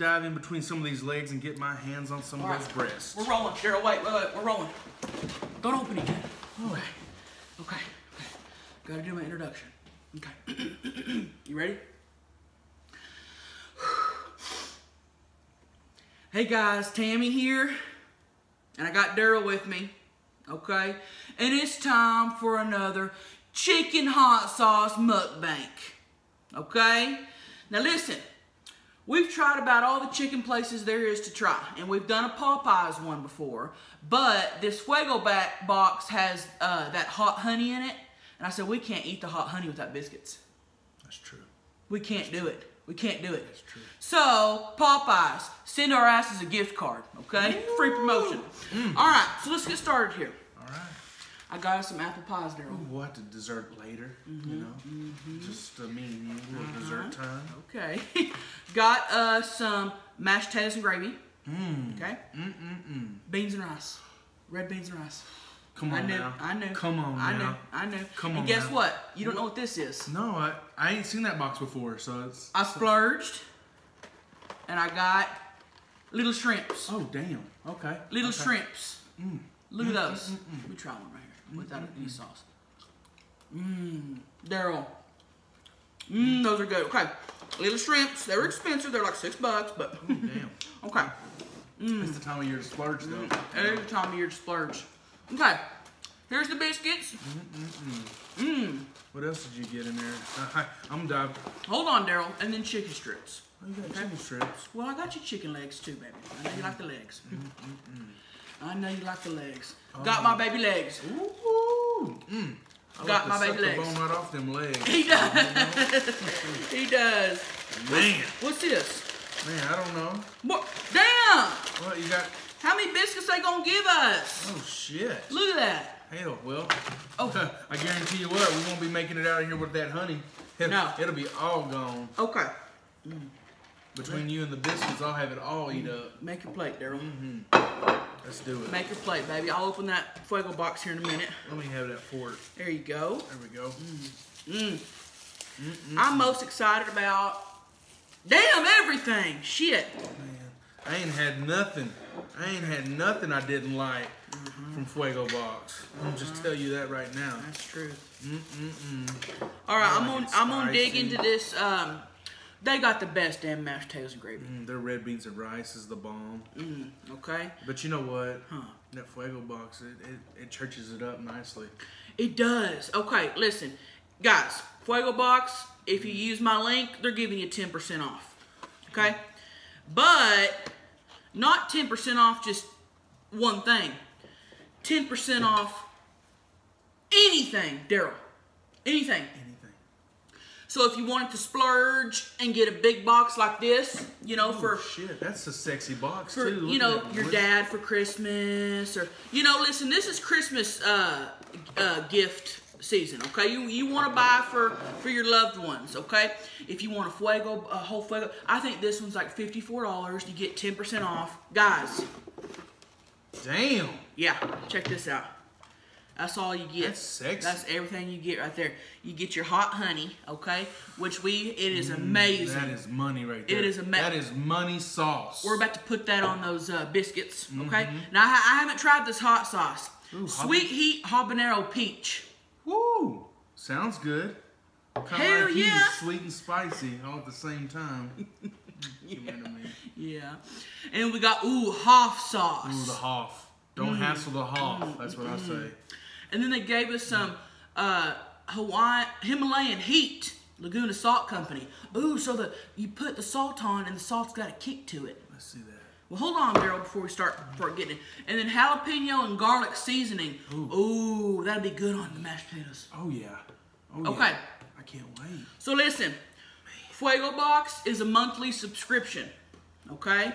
dive in between some of these legs and get my hands on some of All those breasts. We're rolling, Darryl. Wait, wait, wait. We're rolling. Don't open it yet. Okay. Okay. Okay. Gotta do my introduction. Okay. you ready? Hey guys, Tammy here, and I got Darryl with me. Okay, and it's time for another chicken hot sauce mukbang. Okay, now listen. We've tried about all the chicken places there is to try, and we've done a Popeyes one before. But this Fuego back box has uh, that hot honey in it, and I said we can't eat the hot honey without biscuits. That's true. We can't do it. We can't do it. That's true. So Popeyes, send our asses a gift card, okay? Free promotion. All right, so let's get started here. All right. I got us some apple pies, Darryl. We'll have to dessert later, Mm-hmm, you know. Just uh, me and you, a little dessert time. Okay. got us some mashed potatoes and gravy. Okay. Mm mm mm. Beans and rice. Red beans and rice. Come I on knew. now. I knew. Come on I now. knew. I knew. Come on. and guess now. what? You don't know what this is. No, I, I ain't seen that box before, so it's. I splurged, and I got little shrimps. Oh damn. Okay. Little okay. shrimps. Mm. Look at those. Let me try one right without any sauce. Mmm, Darryl. Mmm, those are good. Okay, little shrimps. They're expensive. They're like six bucks, but Oh, damn. okay. Mmm. It's the time of year to splurge though. Mm-hmm. Every time of year to splurge. Okay, here's the biscuits. Mmm. What else did you get in there? I, I'm dive. Hold on, Darryl, and then chicken strips. Oh, you got chicken strips. Well, I got you chicken legs too, baby. I know you like the legs. I know you like the legs. Got my baby legs. Ooh. Mm. I Got like my baby the legs. bone right off them legs. He does. he does. Man, What's this? man, I don't know. What? Damn! What you got? How many biscuits they gonna give us? Oh shit. Look at that. Hell, well, Oh. I guarantee you what, we won't be making it out of here with that honey. It'll, No. it'll be all gone. Okay. Between you and the biscuits, I'll have it all eat up. Make your plate, Darryl. Let's do it. Make your plate, baby. I'll open that fuego box here in a minute. Let me have that fork. There you go. There we go. Mm. I'm most excited about. Damn everything. Shit. Man, I ain't had nothing. I ain't had nothing I didn't like from Fuego Box. I'll just tell you that right now. That's true. Mm-mm-mm. All right, I I'm gonna I'm gonna dig into this. Um, they got the best damn mashed potatoes and gravy. Mm, their red beans and rice is the bomb. Mm, okay. But you know what? Huh. That Fuego Box, it, it, it churches it up nicely. It does. Okay, listen, guys. Fuego Box. If you use my link, they're giving you ten percent off. Okay, but not ten percent off just one thing. Ten percent off anything, Darryl. Anything. Anything. So if you wanted to splurge and get a big box like this, you know, for oh, shit, that's a sexy box for too. you know your Look- dad for Christmas or you know listen this is Christmas uh, uh, gift season okay? You you want to buy for for your loved ones okay? If you want a fuego a whole fuego I think this one's like fifty four dollars you get ten percent off. Guys. Damn. yeah check this out that's all you get That's sexy. that's everything you get right there you get your hot honey okay which we it is amazing Mm, That is money right there. It is ama- That is money sauce. We're about to put that on those uh, biscuits, okay? Now, I, I haven't tried this hot sauce. Mm-hmm. Ooh, Sweet heat habanero peach. Woo! Sounds good. Kind Hell like yeah. sweet and spicy all at the same time. It. Yeah. And we got, ooh, Hoff sauce. Ooh, the Hoff. Don't Mm. hassle the Hoff. That's what I say. And then they gave us some uh, Hawaiian, Himalayan heat. Laguna Salt Company. Ooh, so the you put the salt on and the salt's got a kick to it. Let's see that. Well, hold on, Darryl, before we start start getting it. And then jalapeno and garlic seasoning. Ooh, that'd be good on the mashed potatoes. Oh yeah. Oh yeah. Okay. I can't wait. So listen, Fuego Box is a monthly subscription. Okay?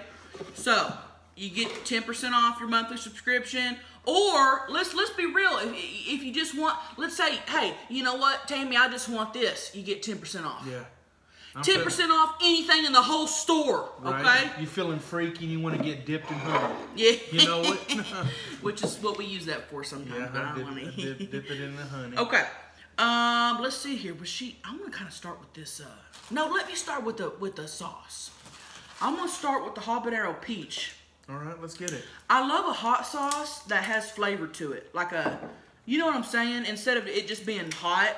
So you get 10% off your monthly subscription. Or let's let's be real. If, if you just want, let's say, hey, you know what, Tammy, I just want this. You get 10% off. Yeah. I'm 10% off anything in the whole store. Right? Okay? You're feeling freaky and you want to get dipped in honey. Yeah. You know what? Which is what we use that for sometimes. yeah, but I I don't dip, wanna- dip, dip it in the honey. Okay. Um, let's see here. Was she? I'm gonna kind of start with this. Uh, no, let me start with the with the sauce. I'm gonna start with the habanero peach. All right, let's get it. I love a hot sauce that has flavor to it, like a, you know what I'm saying? Instead of it just being hot,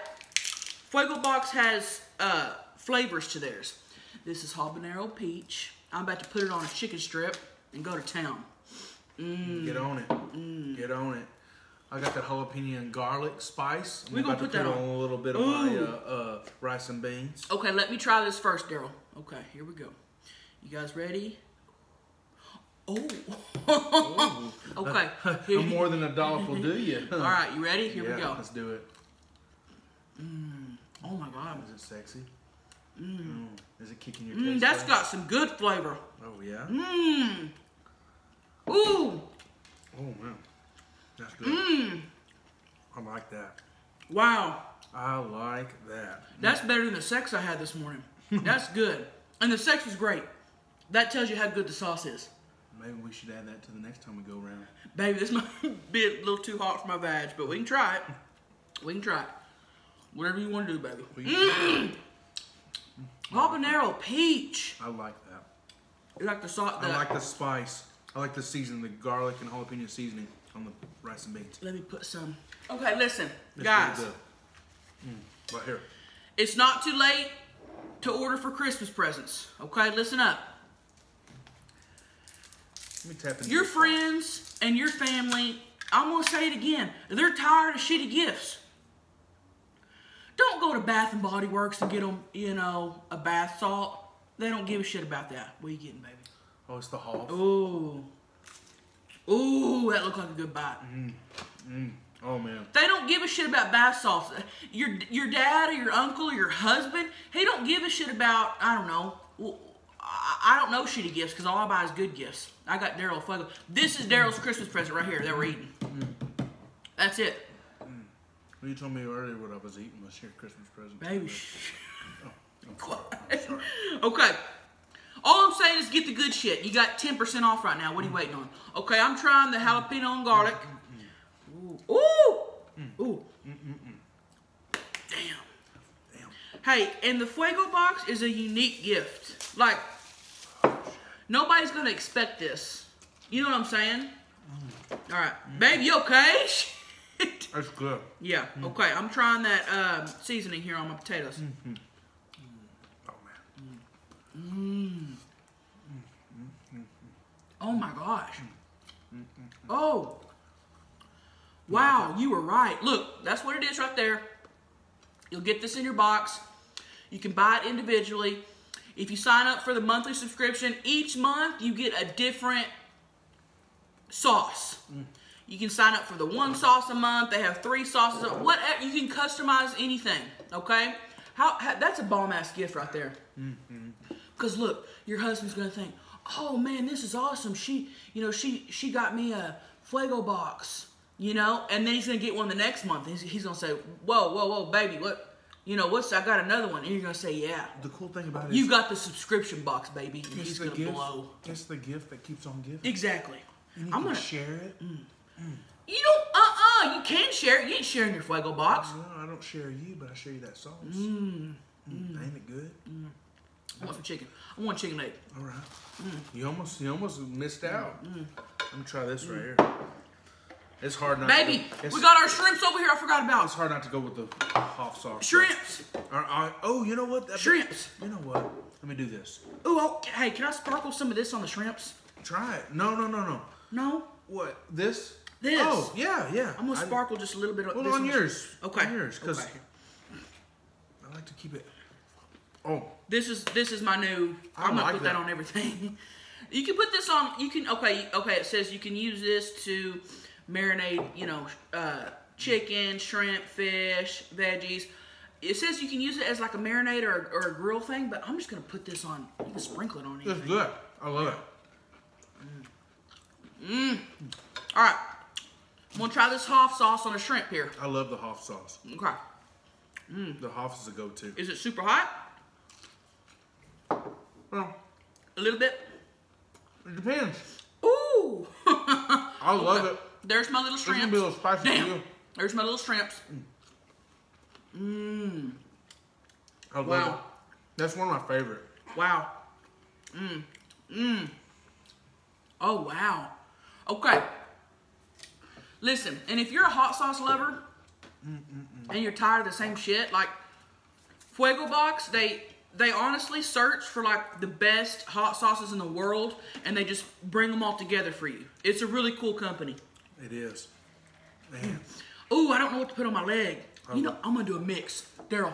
Fuego Box has uh, flavors to theirs. This is habanero peach. I'm about to put it on a chicken strip and go to town. Get on it. Get on it. I got that jalapeno and garlic spice. I'm We gonna about put to that put on. on a little bit of my uh, uh, rice and beans. Okay, let me try this first, Darryl. Okay, here we go. You guys ready? Oh. okay. More than a dollop will do you. All right, you ready? Here yeah, we go. Let's do it. Oh my god. Is it sexy? Mm. Is it kicking your Mm, taste that's got some good flavor. Oh yeah. Mmm. Ooh. Oh man, that's good. Mmm. I like that. Wow. I like that. That's better than the sex I had this morning. That's good. And the sex was great. That tells you how good the sauce is. Maybe we should add that to the next time we go around. Baby, this might be a little too hot for my vag, but we can try it. We can try it. Whatever you want to do, baby. Can- Habanero peach. I like that. You like the salt? I like the spice. I like the seasoning, the garlic and jalapeno seasoning on the rice and beans. Let me put some. Okay, listen, It's guys. really. Mm, right here. It's not too late to order for Christmas presents. Okay, listen up. Let me tap into Your friends and your family, I'm gonna say it again, they're tired of shitty gifts. Don't go to Bath and Body Works and get them, you know, a bath salt. They don't give a shit about that. What are you getting, baby? Oh, it's the Hoff. Ooh. Ooh, that looked like a good bite. Mm-hmm. Mm-hmm. Oh man. They don't give a shit about bath salts. Your your dad or your uncle or your husband, he don't give a shit about I don't know. I, I don't know shitty gifts because all I buy is good gifts. I got Darryl Fuego. This is Darryl's Christmas present right here that we're eating. That's it, Well, you told me earlier what I was eating was your Christmas present. baby. shh. I'm sorry. I'm sorry. Okay. All I'm saying is get the good shit. You got 10% off right now. What are you waiting on? Okay, I'm trying the jalapeno and garlic. Ooh. Ooh. Ooh. Damn. Damn. Hey, and the Fuego box is a unique gift. Like, nobody's gonna expect this. You know what I'm saying? Mm-hmm. All right, mm-hmm. babe, you okay? That's good. yeah. Mm-hmm. Okay, I'm trying that um, seasoning here on my potatoes. Oh man. Mmm. Oh my gosh. Oh. Wow, you were right. Look, that's what it is right there. You'll get this in your box. You can buy it individually. If you sign up for the monthly subscription, each month you get a different sauce. You can sign up for the one sauce a month. They have three sauces. Whatever you can customize anything. Okay, how, how that's a bomb ass gift right there. Mm-hmm. Cause look, your husband's gonna think, oh man, this is awesome. She, you know, she she got me a Fuego box, you know, and then he's gonna get one the next month. He's, he's gonna say, whoa, whoa, whoa, baby, what, you know, what's I got another one, and you're gonna say, yeah, The cool thing about it you got the subscription box, baby, and it's he's the gonna gift. blow. It's the gift that keeps on giving. Exactly. I'm gonna. share it. Mm. Mm. You don't. Uh uh You can share it. You ain't sharing your Fuego box. No, I don't share you, but I share you that sauce. Mm. mm ain't it good? I want some chicken. I want chicken leg. All right. You almost you almost missed out. Let me try this right here. It's hard not. Baby, to, we got our shrimps over here. I forgot about It's hard not to go with the hot sauce. shrimps. Or, oh, you know what? That- Shrimps. You know what? Let me do this. Ooh, oh, hey, can I sparkle some of this on the shrimps? Try it. No, no, no, no. No. What? This? This. Oh, yeah, yeah. I'm gonna I- sparkle just a little bit of Well, this on yours. Okay. On yours, because Okay. I like to keep it. Oh, This is this is my new. I I'm gonna put that. that. on everything. you can put this on. You can okay okay. It says you can use this to marinate. You know, uh, chicken, shrimp, fish, veggies. It says you can use it as like a marinade or, or a grill thing, but I'm just gonna put this on. You can sprinkle it on it's anything. good. I love it. Mmm. Mm. All right, I'm gonna try this Hoff sauce on a shrimp here. I love the Hoff sauce. Okay, The Hoff is a go-to. is it super hot? Well, A little bit. it depends. Ooh. I love it. There's my little shrimp. be a little spicy Damn. you. There's my little shrimps. Mm. Mm. I love Wow. it. That's one of my favorite. Wow. Mm. mm. Oh wow. Okay. Listen, and if you're a hot sauce lover and you're tired of the same shit, like Fuego Box, they they honestly search for like the best hot sauces in the world and they just bring them all together for you. It's a really cool company. It is. Man. Ooh, I don't know what to put on my leg. You oh. know, I'm gonna do a mix. Darryl,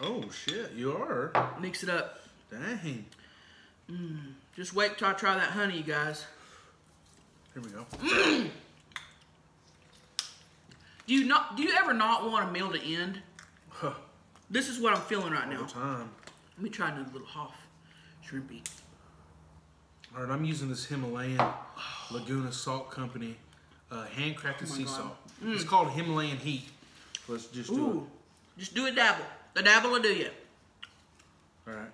Oh shit, you are. mix it up. Dang. Mm. Just wait till I try that honey, you guys. Here we go. Do you not? Do you ever not want a meal to end? Huh. This is what I'm feeling right All now. time. Let me try another little Hoff shrimpy. All right, I'm using this Himalayan Laguna Salt Company uh, handcrafted Oh God. salt. It's called Himalayan Heat. Let's just do it. just do a dabble. A dabble will do you. All right.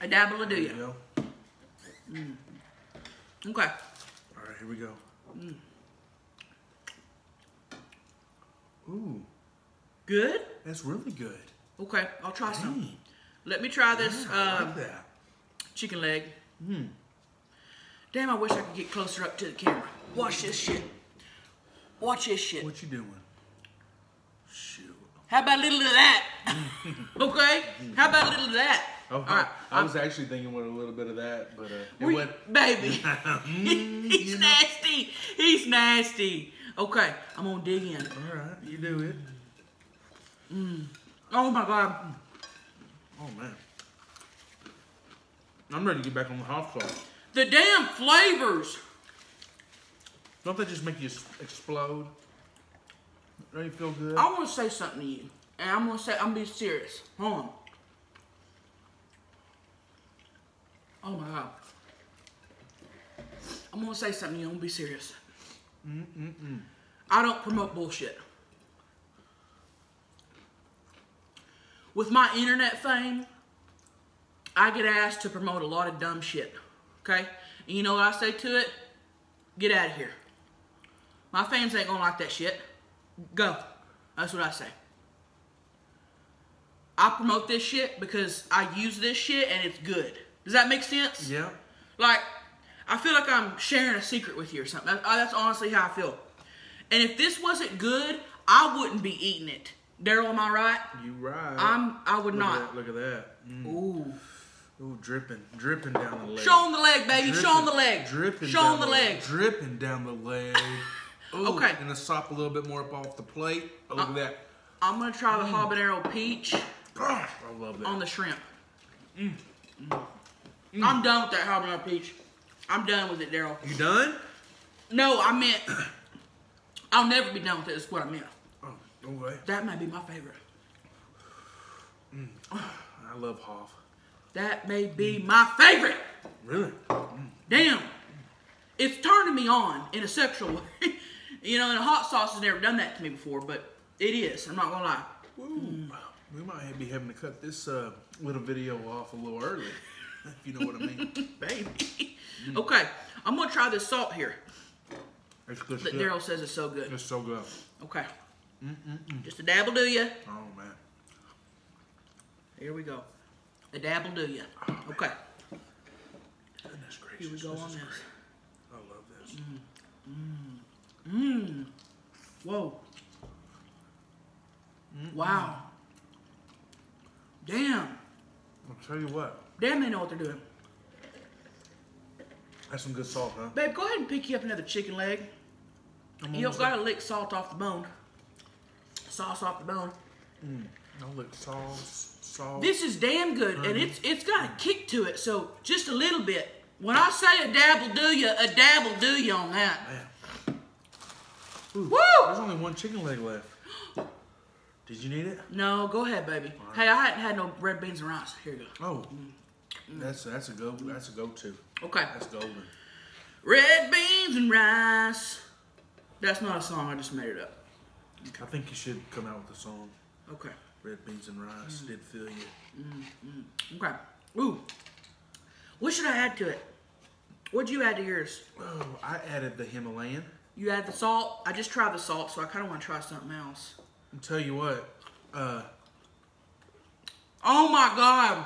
A dabble will do you. go. Okay. All right, here we go. Mm. Ooh, Good. that's really good. Okay, I'll try some. Let me try this Yeah, um, like chicken leg. Hmm. Damn, I wish I could get closer up to the camera. Watch this shit. Watch this shit. What you doing? Shoot. How about a little of that? okay? How about a little of that? Oh, right. I was actually thinking with a little bit of that, but uh, it We- went. baby. Mm, He's nasty. He's nasty. Okay, I'm gonna dig in. All right, you do it. Oh my god. Oh man, I'm ready to get back on the hot sauce. The damn flavors. Don't they just make you explode? Don't you feel good? I want to say something to you, and I'm gonna say I'm being serious. Hold on. Oh my god. I'm gonna say something to you. Gonna be serious. I don't promote bullshit. With my internet fame, I get asked to promote a lot of dumb shit. Okay? And you know what I say to it? Get out of here. My fans ain't gonna like that shit. Go. That's what I say. I promote this shit because I use this shit and it's good. Does that make sense? yeah. Like, I feel like I'm sharing a secret with you or something. Uh, That's honestly how I feel. And if this wasn't good, I wouldn't be eating it. Darryl, am I right? You right. I'm. I would look At not. that, look at that. Mm. Ooh. Ooh, dripping, dripping down the leg. Show him the leg, baby. Show him the leg. Dripping Show him the leg. Dripping down the leg. Ooh, Okay. And the sop a little bit more up off the plate. Oh, Uh, look at that. I'm gonna try the habanero peach Ah, I love that. on the shrimp. Mm. I'm done with that habanero peach. I'm done with it, Darryl. you done? No, I meant I'll never be done with it. Is what I meant. Oh, okay. That might be my favorite. I love Hoff. That may be my favorite. Really? Damn. It's turning me on in a sexual way. You know, and hot sauce has never done that to me before, but it is. I'm not gonna lie. Ooh, we might be having to cut this uh, little video off a little early, if you know what I mean. Baby. Okay, I'm gonna try this salt here It's good that. Daryl says is so good. It's so good. Okay. Mm, mm, mm. Just a dabble do ya. Oh man. Here we go. A dabble do ya. Oh, okay. Goodness gracious. Here we go this on is this. great. I love this. Mmm. Whoa. Wow. Damn. I'll tell you what. Damn, they know what they're doing. That's some good salt, huh? Babe, go ahead and pick you up another chicken leg. I'm You don't gotta lick salt off the bone. Sauce off the bone. Mm. No lick sauce, salt. This is damn good, and mm-hmm. it's it's got a kick to it, so just a little bit. When I say a dabble do ya, a dabble do ya on that. Man. Ooh, Woo! There's only one chicken leg left. Did you need it? No, go ahead, baby. Hey, I hadn't had no red beans and rice. Here you go. Oh, mm. Mm. that's that's a go. That's a go-to. Okay. That's golden. Red beans and rice. That's not a song, I just made it up. I think you should come out with a song. Okay. Red beans and rice mm. did fill you. Okay. Ooh. What should I add to it? What'd you add to yours? Oh, I added the Himalayan. You add the salt? I just tried the salt, so I kind of want to try something else. I'll tell you what. Uh, Oh my god!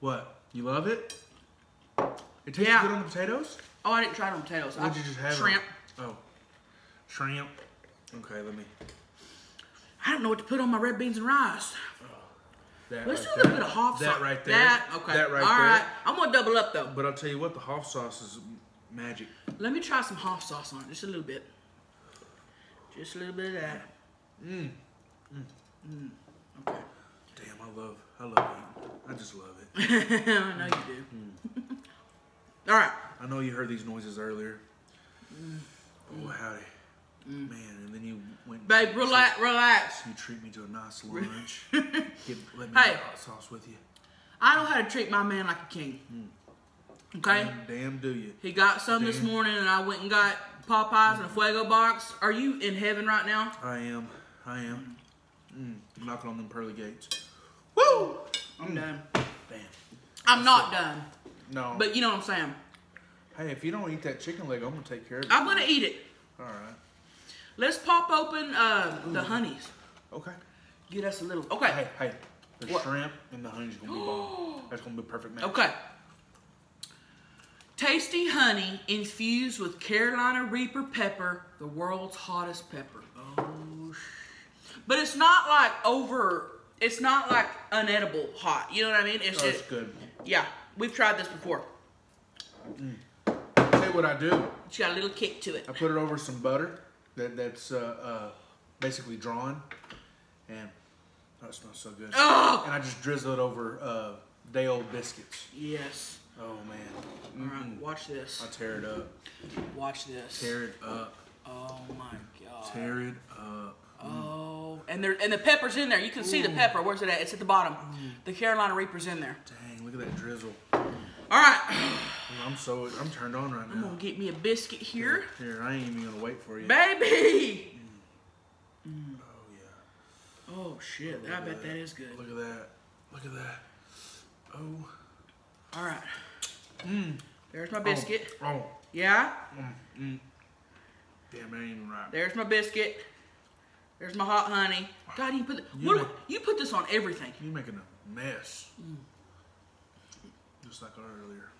what? You love it? It tastes Yeah. good on the potatoes. Oh, I didn't try it on potatoes. What'd I- you just have? it Shrimp. on? Oh, shrimp. Okay, let me. I don't know what to put on my red beans and rice. That Let's do right a little there. bit of hot That right there. That okay. That right All there. right. I'm gonna double up though. But I'll tell you what, the hot sauce is magic. Let me try some hot sauce on it, just a little bit. Just a little bit of that. Mm. Mm. Okay. Damn, I love, I love eating. I just love it. I know you do. Mm. All right. I know you heard these noises earlier. Mm. Oh, howdy. Man, and then you went. Babe, relax, relax. You treat me to a nice lunch. Get, let me Hey. get hot sauce with you. I know how to treat my man like a king. Okay? Damn, damn do you. He got some this morning and I went and got Popeyes and a Fuego box. Are you in heaven right now? I am. I am. Mm, I'm knocking on them pearly gates. Woo! I'm done. Damn. I'm not done. No. But you know what I'm saying. hey, if you don't eat that chicken leg, I'm gonna take care of it. I'm gonna eat it. All right. Let's pop open uh, the honeys. Okay. Get us a little. Okay. Hey, hey. The What? shrimp and the honey's gonna be bomb. That's gonna be perfect match. Okay. Tasty honey infused with Carolina Reaper pepper, the world's hottest pepper. Oh, but it's not like over. It's not like unedible hot. You know what I mean? It's Oh, it's good. yeah. We've tried this before. Tell you what I do. It's got a little kick to it. I put it over some butter that that's uh, uh, basically drawn, and oh, it smells so good. Oh And I just drizzle it over uh, day old biscuits. yes. Oh man. Mm-mm. Watch this. I tear it up. Watch this. Tear it up. Oh my god. Tear it up. Oh, and there and the pepper's in there. You can see the pepper. Where's it at? It's at the bottom. Mm. The Carolina Reaper's in there. Dang, look at that drizzle. All right. I'm so I'm turned on right now. I'm gonna get me a biscuit here. Here, I ain't even gonna wait for you. Baby! Mm. Oh yeah. Oh shit, I bet that is good. Look at that. Look at that. Oh. Alright. Mmm. There's my oh, biscuit. Oh. Yeah? Mm, mm. Damn, that ain't even right. There's my biscuit. There's my hot honey. God, you put the, You what, make- you put this on everything. You're making a mess. Mm. Just like earlier.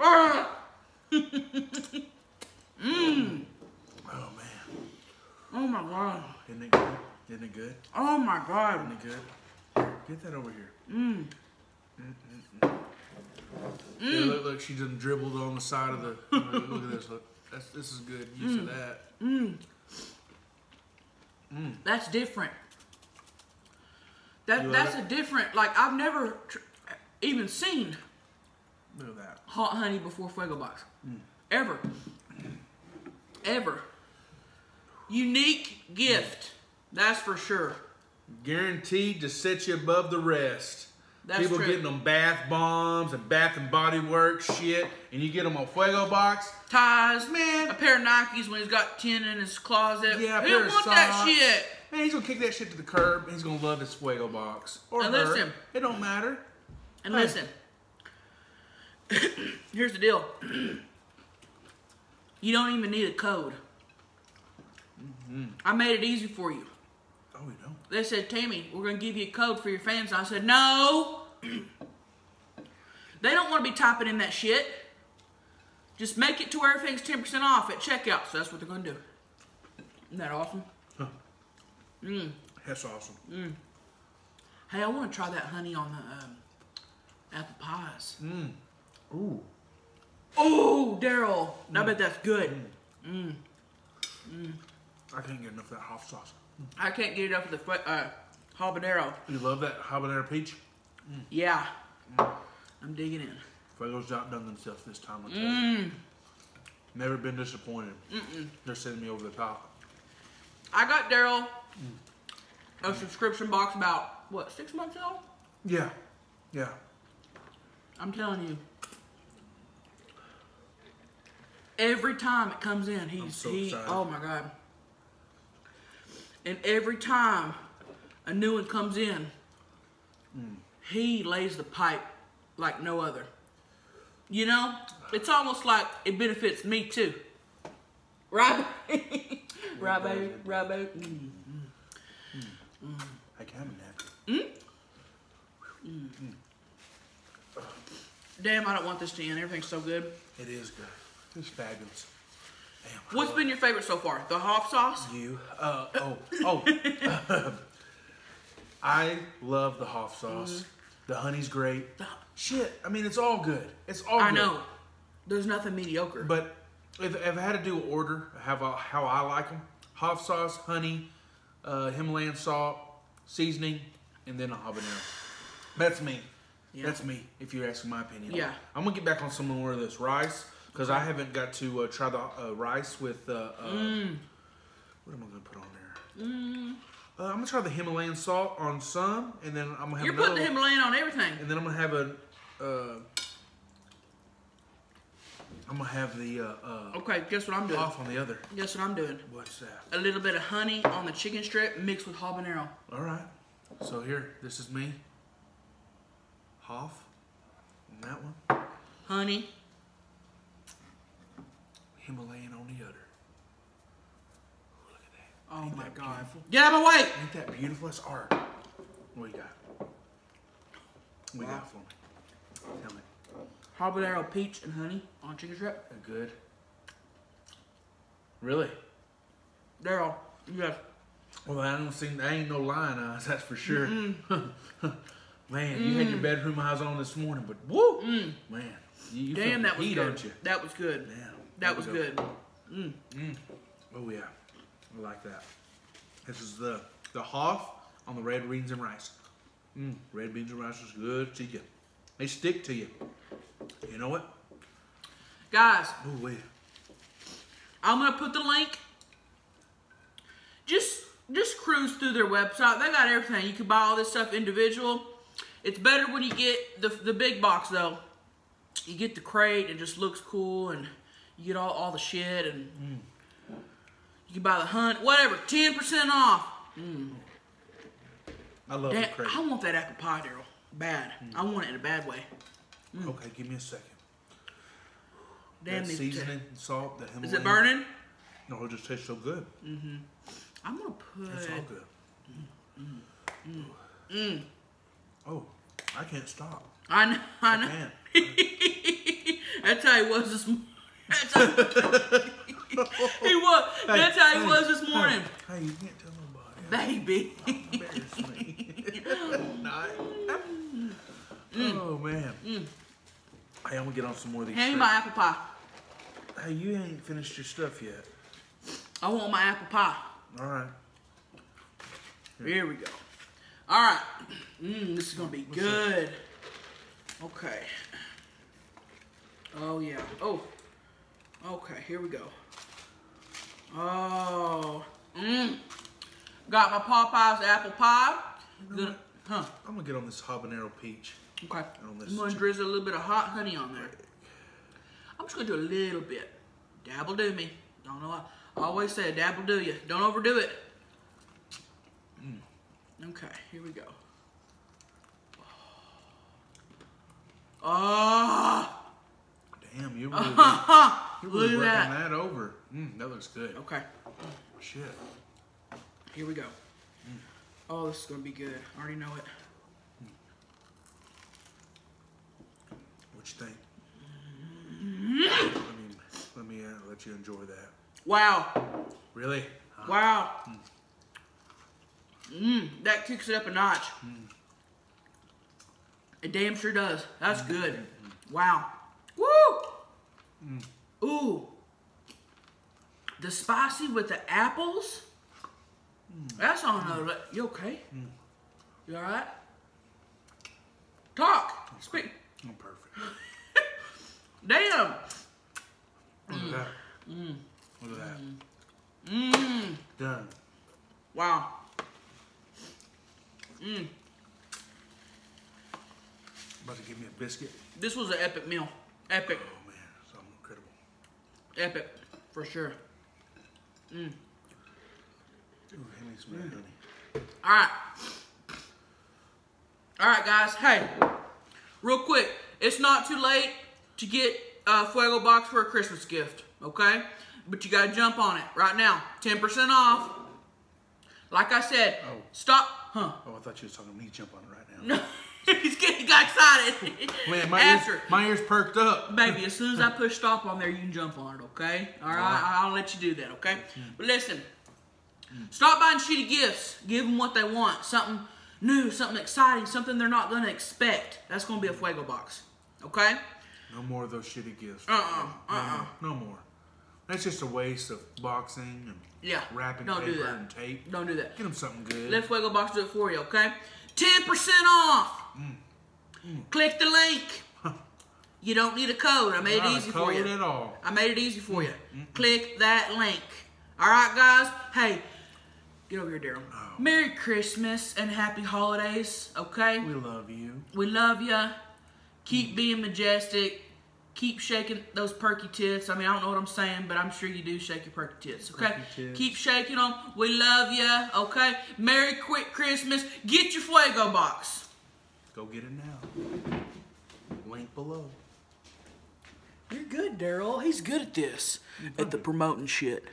Ah! Mm. Oh man. Oh my god. Isn't it good? Isn't it good? Oh my god. Isn't it good? Get that over here. Mmm. Yeah, mm. look, look, she just dribbled on the side of the. Look, look at this. Look, that's, this is good use of mm. that. Mm. That's different. That that's it? a different. Like I've never tr- even seen Look at that. hot honey before Fuego Box. Ever. Ever. Unique gift. That's for sure. Guaranteed to set you above the rest. That's People true. getting them bath bombs and Bath and Body Works shit, and you get them on Fuego Box. Ties, Man. A pair of Nikes when he's got ten in his closet. Yeah, a he pair don't of want that socks. shit. Man, he's gonna kick that shit to the curb. and He's gonna love his Fuego Box. Or And her. listen. It don't matter. And Hey. listen. Here's the deal. You don't even need a code. Mm-hmm. I made it easy for you. We don't. They said, Tammy, we're going to give you a code for your fans. I said, no. they don't want to be typing in that shit. Just make it to where everything's 10% off at checkout. So that's what they're going to do. Isn't that awesome? Huh. Mm. That's awesome. Hey, I want to try that honey on the um, apple pies. Mm. Ooh. Oh, Darryl. I bet that's good. I can't get enough of that hot sauce. I can't get it up with the uh, habanero. You love that habanero peach? Yeah. I'm digging in. Fuego's outdone themselves this time. I tell you. Mmm. Never been disappointed. Mm They're sending me over the top. I got Darryl a subscription box about, what, six months ago? Yeah. Yeah. I'm telling you. Every time it comes in, he's so he. excited. Oh my god! And every time a new one comes in, he lays the pipe like no other. You know, it's almost like it benefits me too. Right, right, baby, right, baby. Mm. Mm-hmm. Mm-hmm. I can have a napkin. Hmm? Mm-hmm. Damn, I don't want this to end. Everything's so good. It is good. It's fabulous. Damn, What's been your favorite so far? The hot sauce? you? Uh, oh, oh. I love the Hoff sauce. Mm-hmm. The honey's great. Shit, I mean, it's all good. It's all I good. know. There's nothing mediocre. But if, if I had to do an order, have a, how I like them: Hoff sauce, honey, uh, Himalayan salt, seasoning, and then a habanero. That's me. Yeah. That's me. If you're asking my opinion. Yeah. I'm gonna get back on some more of this rice because I haven't got to uh, try the uh, rice with. Uh, uh, Mm. What am I gonna put on there? Uh, I'm gonna try the Himalayan salt on some, and then I'm gonna have You're putting the Himalayan on everything. and then I'm gonna have a. Uh, I'm gonna have the uh, uh, Okay, guess what I'm doing? off on the other. Guess what I'm doing? What's that? A little bit of honey on the chicken strip mixed with habanero. All right. So here, this is me. Hoff. And that one. Honey. Himalayan on the other. Look at that. Oh Ain't my that god. beautiful? Get out of my way! Ain't that beautiful? That's art. What you got? What you got for me? Tell me. Habanero peach and honey on chicken strip. Good. Really? Darryl, yes. Well, I don't see. I ain't no lion eyes. That's for sure. Man, you had your bedroom eyes on this morning, but woo, man, you, you Mm. Damn, that was heat, good. don't you? That was good. Damn, That was good. go. Oh yeah, I like that. This is the the Hoff on the red beans and rice. Mm, red beans and rice is good to you. They stick to you. You know what? Guys, Oh wait. I'm gonna put the link. Just just cruise through their website. They got everything. You can buy all this stuff individual. It's better when you get the the big box though. You get the crate, it just looks cool and you get all, all the shit and mm. you can buy the hunt, whatever, ten percent off. Mm. I love crate. I want that apple pie, Darryl. Bad. Mm. I want it in a bad way. Okay, give me a second. Damn that seasoning, salt, the Himalayan. Is it burning? No, it just tastes so good. Mm-hmm. I'm gonna put. It's all good. Mm. Oh, I can't stop. I know. I I know. can't. That's how he was this morning. That's how he was. That's how he was this morning, Hey, you can't tell nobody. baby. Embarrass me. Mm. Oh man. Mm. Hey, I'm gonna get on some more of these. Hand me my apple pie. Hey, you ain't finished your stuff yet. I want my apple pie. All right. Here we go. All right. Mmm, this is gonna be good. Okay. Oh yeah. Oh. Okay. Here we go. Oh. Mmm. Got my Popeyes apple pie. Gonna, huh. I'm gonna get on this habanero peach. Okay. On this I'm gonna drizzle a little bit of hot honey on there. I'm just gonna do a little bit. Dabble do me. Don't know. I always say dabble do you. Don't overdo it. Mm. Okay, here we go. Oh, Damn, you really, you look really at working that. that over. Mm, that looks good. Okay, Shit. here we go. Oh, this is gonna be good. I already know it. What you think? Mm-hmm. let me let me uh, let you enjoy that. Wow, Really? Huh? wow. Mmm, that kicks it up a notch. It damn sure does. That's good. Wow. Woo! Mm. Ooh. The spicy with the apples. Mm. That's on another. Mm. le- You okay? You all right? Talk. Speak. I'm perfect. Damn. Look at that. Look at that. Mmm. Done. Wow. Mmm. About to give me a biscuit. This was an epic meal. Epic. Oh man, something incredible. Epic. For sure. Mm. Ooh, me some honey. All right. All right, guys. Hey, real quick, it's not too late to get a Fuego box for a Christmas gift, okay? But you gotta jump on it right now. 10% off. Like I said, Oh. stop. Huh? Oh, I thought you was talking to me. Jump on it right now. No. He's getting he got excited. Man, my After, ears, my ears perked up. baby, as soon as I push stop on there, you can jump on it, okay? All right, Alright. I'll let you do that, okay? Mm. But listen, stop buying shitty gifts. Give them what they want. Something new, something exciting, something they're not gonna expect. That's gonna be a Fuego box, okay? No more of those shitty gifts. Uh-uh, No, uh-uh. No more. That's just a waste of boxing and Yeah, wrapping don't do that. and tape. Don't do that. Get them something good. Let Fuego Box do it for you, okay? 10% off. Mm. Click the link. You don't need a code. I made it Not a easy for you. at all. I made it easy for you. Mm, mm, Click that link. All right, guys. Hey, get over here, Darryl. Oh. Merry Christmas and happy holidays. Okay, We love you. we love ya. Keep being majestic. Keep shaking those perky tits. I mean, I don't know what I'm saying, but I'm sure you do shake your perky tits. Okay, Perky tits. keep shaking them. We love ya. Okay, Merry quick Christmas. Get your Fuego box. Go get it now. Link below. You're good, Darryl. He's good at this. At the promoting shit.